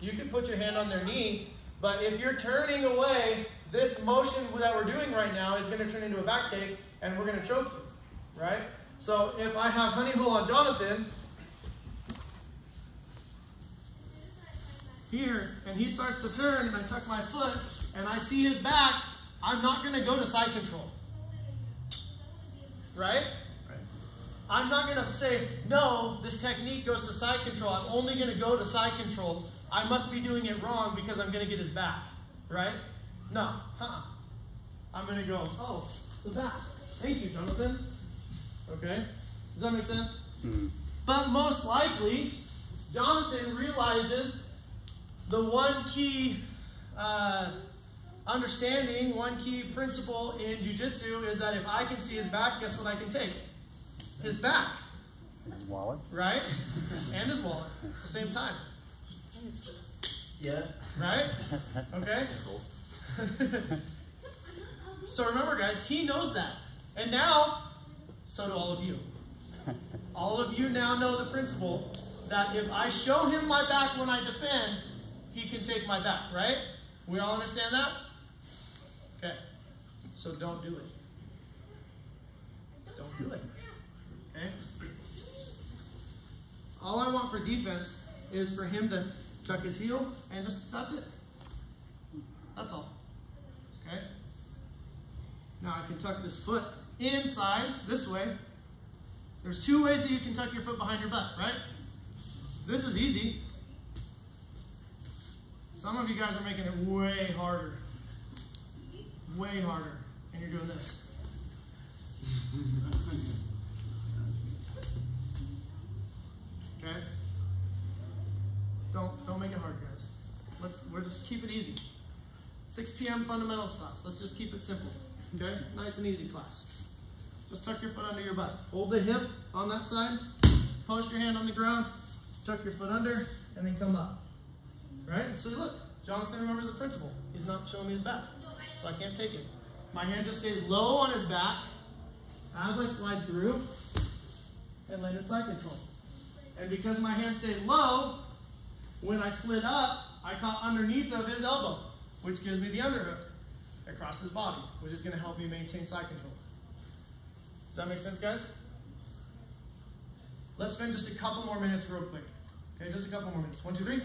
you can put your hand on their knee, but if you're turning away, this motion that we're doing right now is going to turn into a back take, and we're going to choke you, right? So if I have honey hole on Jonathan, here, and he starts to turn, and I tuck my foot, and I see his back, I'm not going to go to side control. Right? I'm not going to say, no, this technique goes to side control. I'm only going to go to side control. I must be doing it wrong because I'm going to get his back. Right? No. Uh-uh. I'm going to go, oh, the back. Thank you, Jonathan. Okay? Does that make sense? Mm-hmm. But most likely, Jonathan realizes the one key uh, understanding, one key principle in jujitsu is that if I can see his back, guess what I can take? His back. His wallet. Right? and his wallet at the same time. Yeah. Right? Okay? so remember, guys, he knows that. And now, so do all of you. All of you now know the principle that if I show him my back when I defend, he can take my back, right? We all understand that? Okay. So don't do it. Don't do it. Okay? All I want for defense is for him to tuck his heel and just, that's it. That's all. Okay? Now I can tuck this foot inside, this way. There's two ways that you can tuck your foot behind your butt, right? This is easy. Some of you guys are making it way harder. Way harder. And you're doing this. Okay? Don't don't make it guys. Let's we're just keep it easy. 6 p.m. fundamentals class. Let's just keep it simple. Okay? Nice and easy class. Just tuck your foot under your butt. Hold the hip on that side. Post your hand on the ground. Tuck your foot under, and then come up. Right? So look, Jonathan remembers the principle. He's not showing me his back, so I can't take it. My hand just stays low on his back as I slide through and land in side control. And because my hand stayed low, when I slid up, I caught underneath of his elbow, which gives me the underhook across his body, which is going to help me maintain side control. Does that make sense, guys? Let's spend just a couple more minutes real quick. Okay, just a couple more minutes. One, two, three.